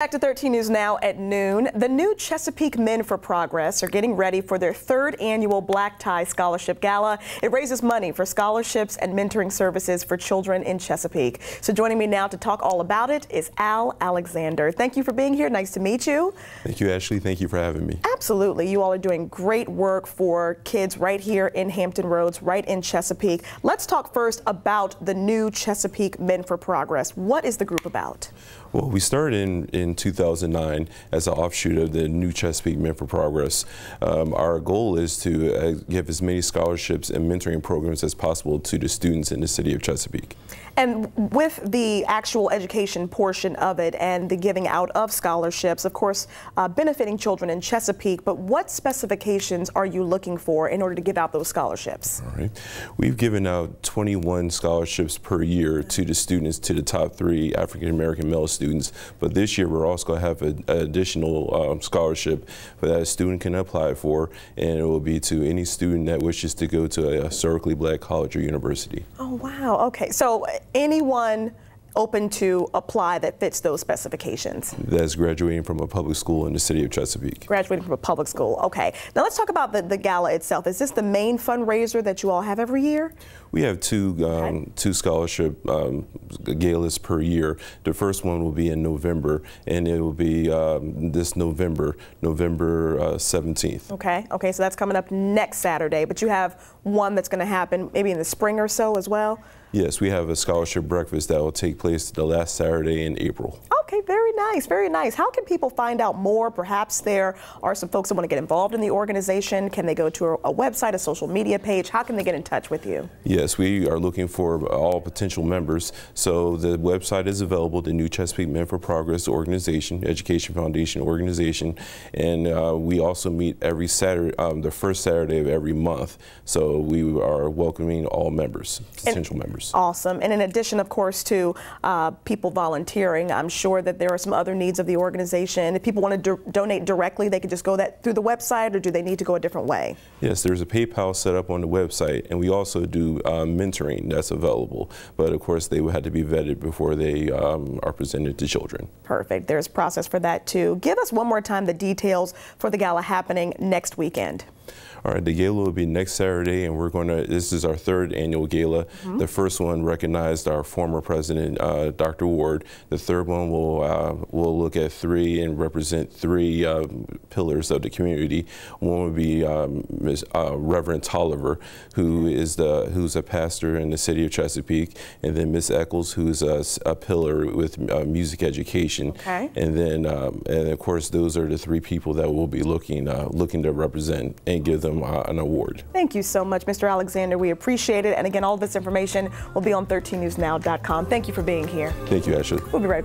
Back to 13 News now at noon. The new Chesapeake Men for Progress are getting ready for their third annual Black Tie Scholarship Gala. It raises money for scholarships and mentoring services for children in Chesapeake. So joining me now to talk all about it is Al Alexander. Thank you for being here. Nice to meet you. Thank you, Ashley. Thank you for having me. Absolutely. You all are doing great work for kids right here in Hampton Roads, right in Chesapeake. Let's talk first about the new Chesapeake Men for Progress. What is the group about? Well, we started in, in 2009 as an offshoot of the new Chesapeake Men for Progress. Um, our goal is to uh, give as many scholarships and mentoring programs as possible to the students in the city of Chesapeake. And with the actual education portion of it and the giving out of scholarships, of course, uh, benefiting children in Chesapeake, but what specifications are you looking for in order to give out those scholarships? All right. We've given out 21 scholarships per year to the students, to the top three African American male students. But this year, we're also going to have an additional um, scholarship that a student can apply for, and it will be to any student that wishes to go to a historically black college or university. Oh, wow. Okay. So anyone open to apply that fits those specifications? That's graduating from a public school in the city of Chesapeake. Graduating from a public school, okay. Now let's talk about the, the gala itself. Is this the main fundraiser that you all have every year? We have two um, okay. two scholarship um, galas per year. The first one will be in November, and it will be um, this November, November uh, 17th. Okay, okay, so that's coming up next Saturday, but you have one that's going to happen maybe in the spring or so as well? Yes, we have a scholarship breakfast that will take place the last Saturday in April. Okay, very nice, very nice. How can people find out more? Perhaps there are some folks that want to get involved in the organization. Can they go to a, a website, a social media page? How can they get in touch with you? Yes, we are looking for all potential members. So the website is available, the New Chesapeake Men for Progress organization, Education Foundation organization, and uh, we also meet every Saturday, um, the first Saturday of every month. So we are welcoming all members, potential and members. Awesome. And in addition, of course, to uh, people volunteering, I'm sure that there are some other needs of the organization. If people want to do donate directly, they can just go that through the website, or do they need to go a different way? Yes, there's a PayPal set up on the website, and we also do uh, mentoring that's available. But of course, they would have to be vetted before they um, are presented to children. Perfect. There's a process for that too. Give us one more time the details for the gala happening next weekend. All right, the gala will be next Saturday, and we're going to. This is our third annual gala. Mm -hmm. The first one recognized our former president, uh, Dr. Ward. The third one will uh, will look at three and represent three uh, pillars of the community. One would be um, Ms., uh, Reverend Tolliver, who is the who's a pastor in the city of Chesapeake, and then Miss Eccles, who's a, a pillar with uh, music education. Okay. And then, um, and of course, those are the three people that we'll be looking uh, looking to represent and give them them uh, an award. Thank you so much, Mr. Alexander. We appreciate it. And again, all this information will be on 13newsnow.com. Thank you for being here. Thank you, Ashley. We'll be right back.